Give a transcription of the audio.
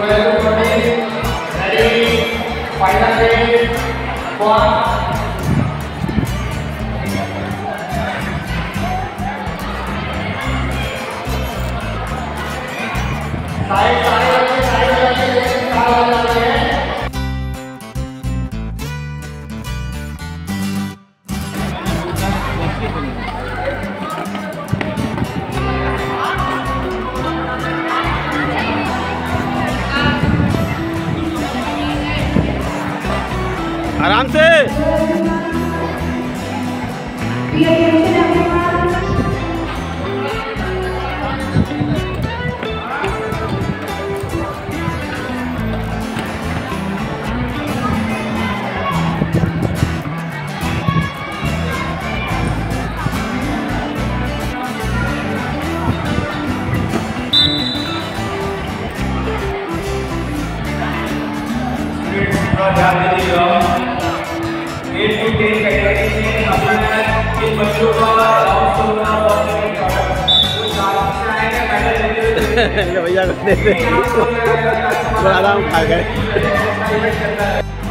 Well, everybody, ready? Final day, one. आराम से Yeah, Obrigado, भैया को खा गए